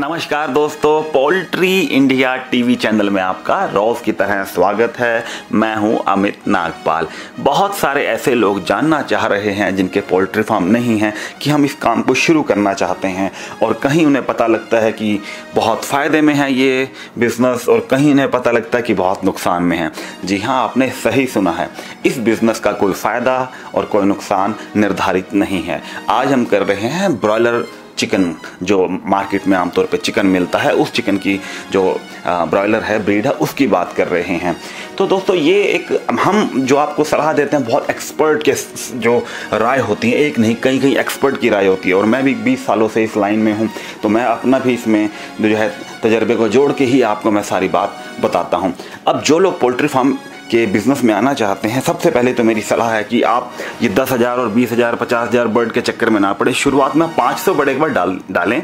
नमस्कार दोस्तों, poultry India TV channel में आपका रोज की तरह स्वागत है। मैं हूँ अमित नागपाल। बहुत सारे ऐसे लोग जानना चाह रहे हैं जिनके पोल्ट्री फार्म नहीं हैं कि हम इस काम को शुरू करना चाहते हैं और कहीं उन्हें पता लगता है कि बहुत फ़ायदे में है ये बिज़नेस और कहीं उन्हें पता लगता है कि बहुत नुकसान में है। जी हाँ आपने सही सुना है। इस बिज़नेस का कोई फ़ायदा और कोई नुकसान निर्धारित नहीं है। आज हम कर रहे हैं ब्रॉयलर चिकन जो मार्केट में आमतौर पे चिकन मिलता है, उस चिकन की जो ब्रॉयलर है ब्रीड है, उसकी बात कर रहे हैं। तो दोस्तों, ये एक, हम जो आपको सलाह देते हैं, बहुत एक्सपर्ट के जो राय होती है, एक नहीं कहीं कहीं एक्सपर्ट की राय होती है। और मैं भी 20 सालों से इस लाइन में हूँ तो मैं अपना भी इसमें जो है तजर्बे को जोड़ के ही आपको मैं सारी बात बताता हूँ। अब जो लोग पोल्ट्री फार्म के बिज़नेस में आना चाहते हैं, सबसे पहले तो मेरी सलाह है कि आप ये दस हज़ार और बीस हज़ार, पचास हज़ार बर्ड के चक्कर में ना पड़े। शुरुआत में पाँच सौ बर्ड एक बार डाल, डालें।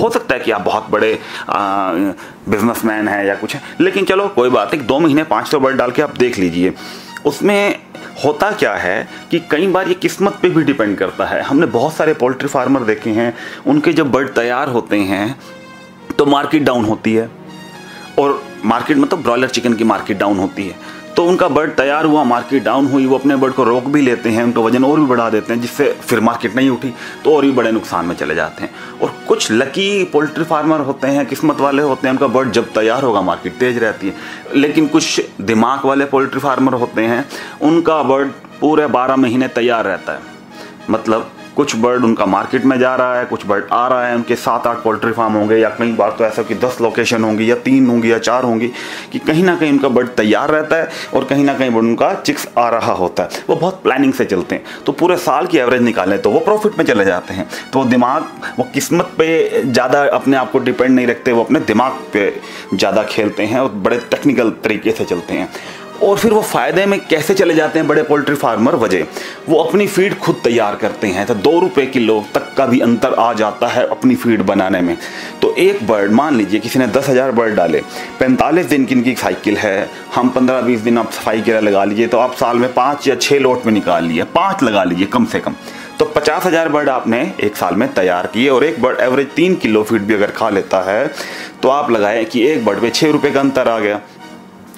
हो सकता है कि आप बहुत बड़े बिजनेसमैन हैं या कुछ है, लेकिन चलो, कोई बात नहीं, दो महीने पाँच सौ बर्ड डाल के आप देख लीजिए। उसमें होता क्या है कि कई बार ये किस्मत पे भी डिपेंड करता है। हमने बहुत सारे पोल्ट्री फार्मर देखे हैं, उनके जब बर्ड तैयार होते हैं तो मार्केट डाउन होती है। और मार्केट मतलब ब्रॉयलर चिकन की मार्केट डाउन होती है। तो उनका बर्ड तैयार हुआ मार्केट डाउन हुई, वो अपने बर्ड को रोक भी लेते हैं, उनका वज़न और भी बढ़ा देते हैं, जिससे फिर मार्केट नहीं उठी तो और भी बड़े नुकसान में चले जाते हैं। और कुछ लकी पोल्ट्री फार्मर होते हैं, किस्मत वाले होते हैं, उनका बर्ड जब तैयार होगा मार्केट तेज रहती है। लेकिन कुछ दिमाग वाले पोल्ट्री फार्मर होते हैं, उनका बर्ड पूरे बारह महीने तैयार रहता है। मतलब कुछ बर्ड उनका मार्केट में जा रहा है, कुछ बर्ड आ रहा है, उनके सात आठ पोल्ट्री फार्म होंगे या कई बार तो ऐसा कि दस लोकेशन होंगी या तीन होंगी या चार होंगी कि कहीं ना कहीं उनका बर्ड तैयार रहता है और कहीं ना कहीं उनका चिक्स आ रहा होता है। वो बहुत प्लानिंग से चलते हैं। तो पूरे साल की एवरेज निकालें तो वो प्रॉफिट में चले जाते हैं। तो दिमाग, वो किस्मत पर ज़्यादा अपने आप को डिपेंड नहीं रखते, वो अपने दिमाग पे ज़्यादा खेलते हैं और बड़े टेक्निकल तरीके से चलते हैं। और फिर वो फ़ायदे में कैसे चले जाते हैं बड़े पोल्ट्री फार्मर? वजह। वो अपनी फ़ीड खुद तैयार करते हैं तो दो रुपये किलो तक का भी अंतर आ जाता है अपनी फ़ीड बनाने में। तो एक बर्ड मान लीजिए किसी ने दस हज़ार बर्ड डाले, पैंतालीस दिन की इनकी साइकिल है, हम पंद्रह बीस दिन आप सफ़ाई के लगा लीजिए तो आप साल में पाँच या छः लोट में निकाल लिए, पाँच लगा लीजिए कम से कम। तो पचास हज़ार बर्ड आपने एक साल में तैयार किए, और एक बर्ड एवरेज तीन किलो फ़ीड भी अगर खा लेता है तो आप लगाए कि एक बर्ड पे छः रुपये का अंतर आ गया।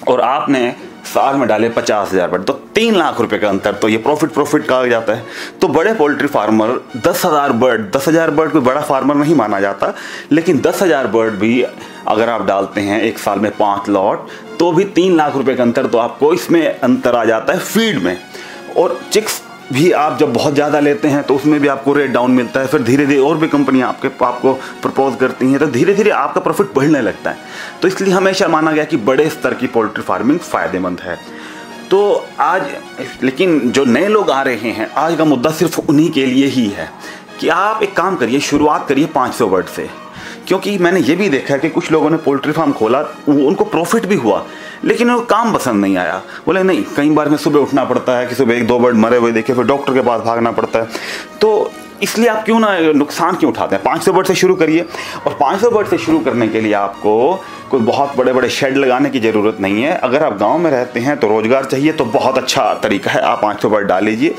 और आपने साल में डाले पचास हज़ार बर्ड तो तीन लाख रुपए का अंतर तो ये प्रॉफिट प्रॉफिट कहा जाता है। तो बड़े पोल्ट्री फार्मर दस हज़ार बर्ड दस हज़ार बर्ड कोई बड़ा फार्मर नहीं माना जाता, लेकिन दस हज़ार बर्ड भी अगर आप डालते हैं एक साल में पाँच लॉट तो भी तीन लाख रुपये का अंतर तो आपको इसमें अंतर आ जाता है फ़ीड में। और चिक्स भी आप जब बहुत ज़्यादा लेते हैं तो उसमें भी आपको रेट डाउन मिलता है, फिर धीरे धीरे और भी कंपनियाँ आपके, आपको प्रपोज करती हैं तो धीरे धीरे आपका प्रॉफिट बढ़ने लगता है। तो इसलिए हमेशा माना गया कि बड़े स्तर की पोल्ट्री फ़ार्मिंग फ़ायदेमंद है। तो आज, लेकिन जो नए लोग आ रहे हैं, आज का मुद्दा सिर्फ़ उन्हीं के लिए ही है कि आप एक काम करिए, शुरुआत करिए 500 वर्ड से। क्योंकि मैंने ये भी देखा है कि कुछ लोगों ने पोल्ट्री फार्म खोला, उनको प्रॉफिट भी हुआ लेकिन वो काम पसंद नहीं आया। बोले, नहीं, कई बार में सुबह उठना पड़ता है कि सुबह एक दो बर्ड मरे हुए देखे, फिर डॉक्टर के पास भागना पड़ता है। तो इसलिए आप क्यों ना नुकसान क्यों उठाते हैं? पाँच सौ बर्ड से शुरू करिए। और पाँच सौ बर्ड से शुरू करने के लिए आपको कोई बहुत बड़े बड़े शेड लगाने की ज़रूरत नहीं है। अगर आप गाँव में रहते हैं तो रोज़गार चाहिए तो बहुत अच्छा तरीका है। आप पाँच सौ बर्ड डाल लीजिए।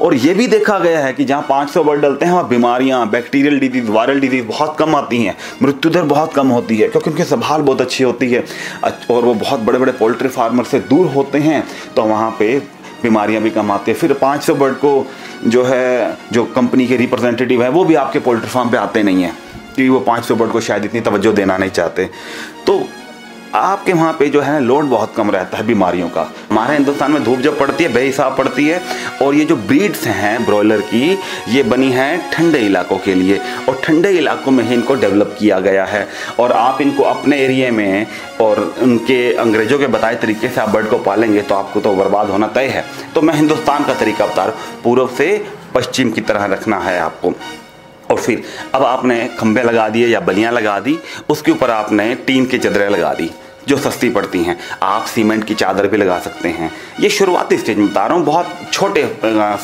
और ये भी देखा गया है कि जहाँ पाँच सौ बर्ड डलते हैं, वहाँ बीमारियाँ बैक्टीरियल डिज़ीज़ वायरल डिज़ीज़ बहुत कम आती हैं। मृत्यु दर बहुत कम होती है, क्योंकि उनकी संभाल बहुत अच्छी होती है। और वो बहुत बड़े बड़े पोल्ट्री फार्मर से दूर होते हैं तो वहाँ पर बीमारियाँ भी कम आती है। फिर 500 बर्ड को जो है, जो कंपनी के रिप्रेजेंटेटिव हैं, वो भी आपके पोल्ट्री फार्म पे आते नहीं हैं। क्योंकि वो 500 बर्ड को शायद इतनी तवज्जो देना नहीं चाहते। तो आपके वहाँ पे जो है लोड बहुत कम रहता है बीमारियों का। हमारे हिंदुस्तान में धूप जब पड़ती है, बेहिसाब पड़ती है, और ये जो ब्रीड्स हैं ब्रॉयलर की, ये बनी है ठंडे इलाकों के लिए, और ठंडे इलाकों में ही इनको डेवलप किया गया है। और आप इनको अपने एरिए में, और उनके अंग्रेज़ों के बताए तरीके से आप बर्ड को पालेंगे तो आपको तो बर्बाद होना तय है। तो मैं हिंदुस्तान का तरीका बता रहा हूँ, पूर्व से पश्चिम की तरह रखना है आपको। और फिर, अब आपने खंबे लगा दिए या बलियाँ लगा दी, उसके ऊपर आपने टीन की चदरें लगा दी। जो सस्ती पड़ती हैं। आप सीमेंट की चादर भी लगा सकते हैं। ये शुरुआती स्टेज में बता रहा हूँ, बहुत छोटे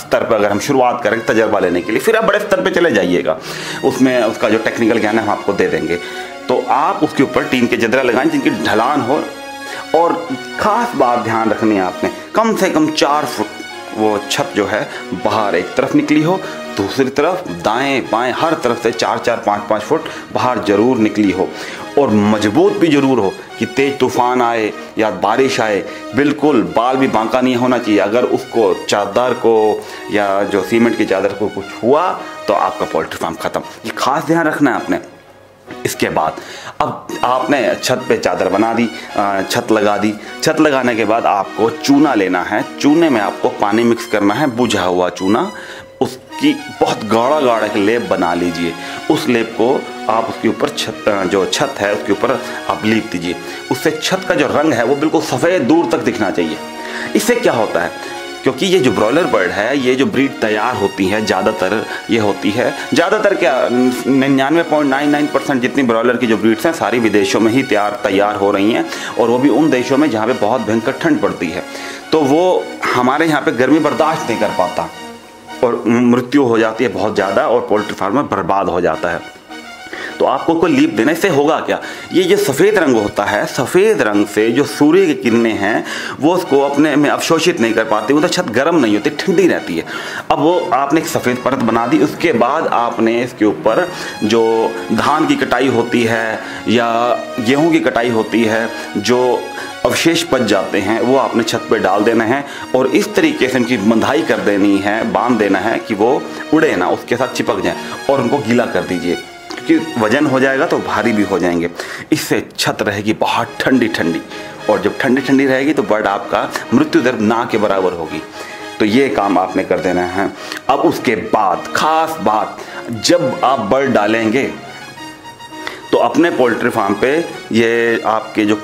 स्तर पर अगर हम शुरुआत करें तजर्बा लेने के लिए, फिर आप बड़े स्तर पर चले जाइएगा। उसमें उसका जो टेक्निकल ज्ञान है हम आपको दे देंगे। तो आप उसके ऊपर टीन के जदरा लगाएँ, जिनकी ढलान हो। और ख़ास बात ध्यान रखनी है आपने, कम से कम चार फुट वो छत जो है, बाहर एक तरफ़ निकली हो, दूसरी तरफ़ दाएँ बाएँ, हर तरफ़ से चार चार, पाँच पाँच फुट बाहर ज़रूर निकली हो। और मज़बूत भी ज़रूर हो कि तेज तूफ़ान आए या बारिश आए। बिल्कुल बाल भी बांका नहीं होना चाहिए। अगर उसको चादर को या जो सीमेंट की चादर को कुछ हुआ तो आपका पोल्ट्री फार्म ख़त्म। ये खास ध्यान रखना है आपने। इसके बाद, अब आपने छत पे चादर बना दी छत लगा दी। छत लगाने के बाद आपको चूना लेना है। चूने में आपको पानी मिक्स करना है, बुझा हुआ चूना। उसकी बहुत गाढ़ा गाढ़ा लेप बना लीजिए। उस लेप को आप उसके ऊपर छत जो छत है, उसके ऊपर आप लीप दीजिए। उससे छत का जो रंग है, वो बिल्कुल सफ़ेद दूर तक दिखना चाहिए। इससे क्या होता है? क्योंकि ये जो ब्रॉयलर बर्ड है, ये जो ब्रीड तैयार होती है, ज़्यादातर ये होती है, ज़्यादातर क्या, निन्यानवे पॉइंट नाइन नाइन परसेंट जितनी ब्रॉयलर की जो ब्रीड्स हैं, सारी विदेशों में ही तैयार तैयार हो रही हैं, और वो भी उन देशों में जहाँ पे बहुत भयंकर ठंड पड़ती है। तो वो हमारे यहाँ पे गर्मी बर्दाश्त नहीं कर पाता। और मृत्यु हो जाती है बहुत ज़्यादा और पोल्ट्री फार्मर बर्बाद हो जाता है। तो आपको कोई लीप देने से होगा क्या? ये जो सफ़ेद रंग होता है, सफ़ेद रंग से जो सूर्य की किरणें हैं, वो उसको अपने में अवशोषित नहीं कर पाती, वो तो छत गर्म नहीं होती, ठंडी रहती है। अब वो आपने एक सफ़ेद परत बना दी, उसके बाद आपने इसके ऊपर जो धान की कटाई होती है या गेहूँ की कटाई होती है, जो अवशेष बच जाते हैं, वो आपने छत पे डाल देना है और इस तरीके से उनकी बंधाई कर देनी है, बाँध देना है कि वो उड़े ना, उसके साथ चिपक जाए और उनको गीला कर दीजिए। क्योंकि वज़न हो जाएगा तो भारी भी हो जाएँगे। इससे छत रहेगी बहुत ठंडी ठंडी और जब ठंडी ठंडी रहेगी तो बर्ड आपका मृत्यु दर ना के बराबर होगी। तो ये काम आपने कर देना है। अब उसके बाद, खास बात, जब आप बर्ड डालेंगे तो अपने पोल्ट्री फार्म पे ये आपके जो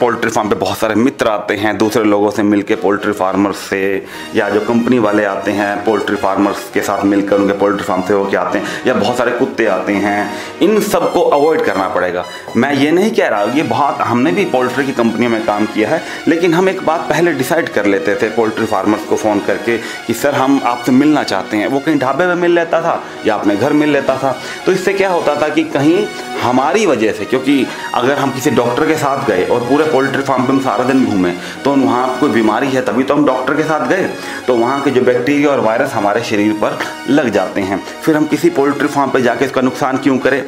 पोल्ट्री फार्म पे बहुत सारे मित्र आते हैं, दूसरे लोगों से मिलके पोल्ट्री फार्मर से, या जो कंपनी वाले आते हैं, पोल्ट्री फार्मर्स के साथ मिलकर उनके पोल्ट्री फार्म से होके आते हैं, या बहुत सारे कुत्ते आते हैं, इन सबको अवॉइड करना पड़ेगा। मैं ये नहीं कह रहा, ये बहुत हमने भी पोल्ट्री की कंपनी में काम किया है, लेकिन हम एक बात पहले डिसाइड कर लेते थे पोल्ट्री फार्मर्स को फ़ोन करके कि, सर, हम आपसे मिलना चाहते हैं। वो कहीं ढाबे में मिल लेता था, या अपने घर मिल लेता था। तो इससे क्या होता था कि कहीं हमारी वजह से, क्योंकि अगर हम किसी डॉक्टर के साथ गए और पूरे पोल्ट्री फार्म पर हम सारा दिन घूमें तो वहाँ आपको बीमारी है तभी तो हम डॉक्टर के साथ गए। तो वहाँ के जो बैक्टीरिया और वायरस हमारे शरीर पर लग जाते हैं। फिर हम किसी पोल्ट्री फार्म पर जाके इसका नुकसान क्यों करें?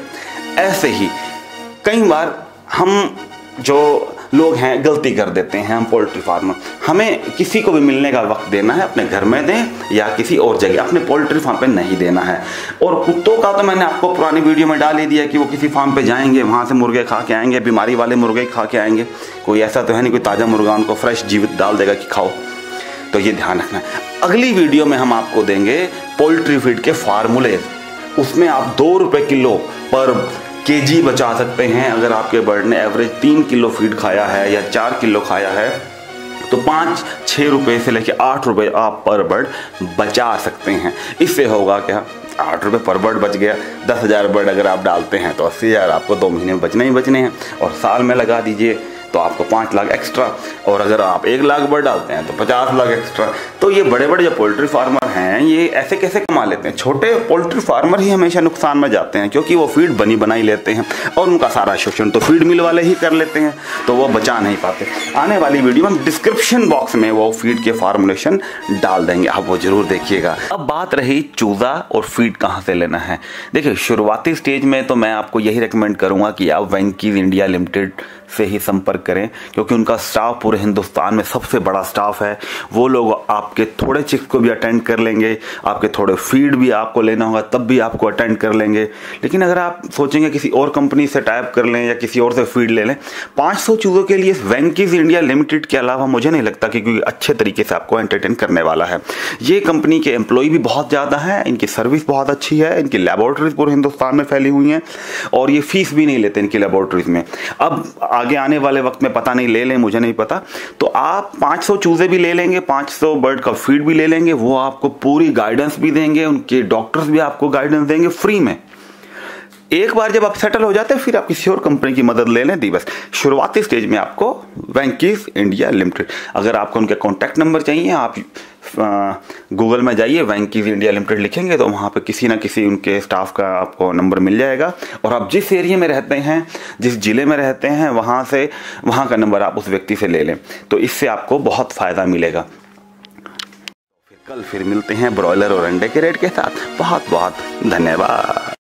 ऐसे ही कई बार हम जो लोग हैं, गलती कर देते हैं हम पोल्ट्री फार्मर। हमें किसी को भी मिलने का वक्त देना है, अपने घर में दें या किसी और जगह, अपने पोल्ट्री फार्म पे नहीं देना है। और कुत्तों का तो मैंने आपको पुरानी वीडियो में डाल ही दिया कि वो किसी फार्म पे जाएँगे, वहाँ से मुर्गे खा के आएँगे, बीमारी वाले मुर्गे खा के आएँगे। कोई ऐसा तो है नहीं, कोई ताज़ा मुर्गा उनको फ्रेश जीवित डाल देगा कि खाओ। तो ये ध्यान रखना है। अगली वीडियो में हम आपको देंगे पोल्ट्री फ़ीड के फार्मूले। उसमें आप दो रुपये किलो पर केजी बचा सकते हैं। अगर आपके बर्ड ने एवरेज तीन किलो फ़ीड खाया है या चार किलो खाया है तो पाँच छः रुपये से लेकर आठ रुपये आप पर बर्ड बचा सकते हैं। इससे होगा क्या? आठ रुपये पर बर्ड बच गया। दस हज़ार बर्ड अगर आप डालते हैं तो अस्सी हज़ार आपको दो महीने में बचने ही बचने हैं। और साल में लगा दीजिए तो आपको पाँच लाख एक्स्ट्रा और अगर आप एक लाख बढ़ डालते हैं तो पचास लाख एक्स्ट्रा तो ये बड़े बड़े जो पोल्ट्री फार्मर हैं, ये ऐसे कैसे कमा लेते हैं? छोटे पोल्ट्री फार्मर ही हमेशा नुकसान में जाते हैं क्योंकि वो फ़ीड बनी बनाई लेते हैं और उनका सारा शोषण तो फ़ीड मिल वाले ही कर लेते हैं तो वो बचा नहीं पाते। आने वाली वीडियो में डिस्क्रिप्शन बॉक्स में वो फ़ीड के फार्मुलेशन डाल देंगे। आप वो ज़रूर देखिएगा। अब बात रही चूज़ा और फ़ीड कहाँ से लेना है। देखिए, शुरुआती स्टेज में तो मैं आपको यही रिकमेंड करूँगा कि आप वेंकीज इंडिया लिमिटेड से ही संपर्क करें, क्योंकि उनका स्टाफ पूरे हिंदुस्तान में सबसे बड़ा स्टाफ है। वो लोग आपके थोड़े चिक्स को भी अटेंड कर लेंगे, आपके थोड़े फ़ीड भी आपको लेना होगा, तब भी आपको अटेंड कर लेंगे। लेकिन अगर आप सोचेंगे किसी और कंपनी से टाइप कर लें या किसी और से फ़ीड ले लें 500 चीज़ों के लिए वेंकीज इंडिया लिमिटेड के अलावा मुझे नहीं लगता कि अच्छे तरीके से आपको एंटरटेन करने वाला है। ये कंपनी के एम्प्लॉय भी बहुत ज़्यादा है, इनकी सर्विस बहुत अच्छी है, इनकी लेबोरेटरीज पूरे हिंदुस्तान में फैली हुई हैं, और ये फ़ीस भी नहीं लेते इनकी लेबोरेटरीज में। अब आगे आने वाले वक्त में पता नहीं ले लें, मुझे नहीं पता। तो आप 500 चूज़े भी ले लेंगे 500 बर्ड का फ़ीड भी ले लेंगे, वो आपको पूरी गाइडेंस भी देंगे, उनके डॉक्टर्स भी आपको गाइडेंस देंगे फ्री में। एक बार जब आप सेटल हो जाते हैं, फिर आप किसी और कंपनी की मदद ले लें, दी बस। शुरुआती स्टेज में आपको वैंकीज इंडिया लिमिटेड अगर आपको उनके कॉन्टैक्ट नंबर चाहिए, आप गूगल में जाइए वैंकीज इंडिया लिमिटेड लिखेंगे तो वहाँ पे किसी ना किसी उनके स्टाफ का आपको नंबर मिल जाएगा। और आप जिस एरिया में रहते हैं, जिस ज़िले में रहते हैं, वहाँ से, वहाँ का नंबर आप उस व्यक्ति से ले लें। तो इससे आपको बहुत फ़ायदा मिलेगा। कल फिर मिलते हैं ब्रॉयलर और अंडे के रेट के साथ। बहुत बहुत धन्यवाद।